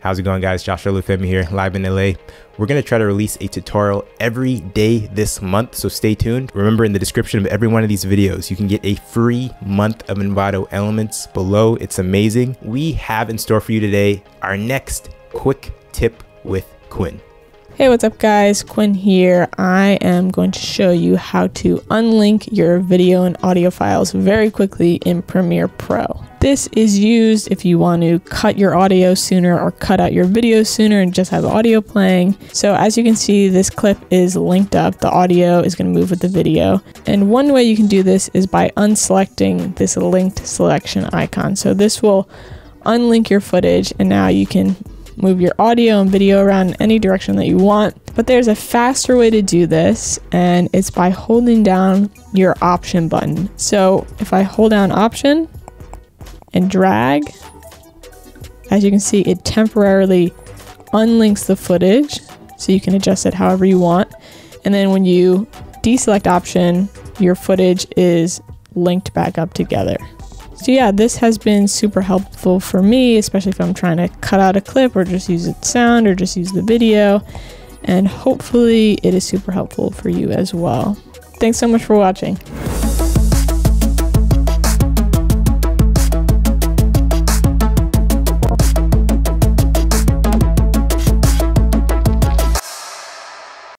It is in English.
How's it going guys? Josh Olufemii here, live in LA. We're gonna try to release a tutorial every day this month, so stay tuned. Remember in the description of every one of these videos, you can get a free month of Envato elements below. It's amazing. We have in store for you today our next quick tip with Quinn. Hey, what's up guys? Quinn here. I am going to show you how to unlink your video and audio files very quickly in Premiere Pro. This is used if you want to cut your audio sooner or cut out your video sooner and just have audio playing. So as you can see, this clip is linked up. The audio is going to move with the video. And one way you can do this is by unselecting this linked selection icon. So this will unlink your footage and now you can move your audio and video around any direction that you want. But there's a faster way to do this, and it's by holding down your option button. So if I hold down option and drag, as you can see, it temporarily unlinks the footage, so you can adjust it however you want. And then when you deselect option, your footage is linked back up together. So yeah, this has been super helpful for me, especially if I'm trying to cut out a clip or just use its sound or just use the video. And hopefully it is super helpful for you as well. Thanks so much for watching.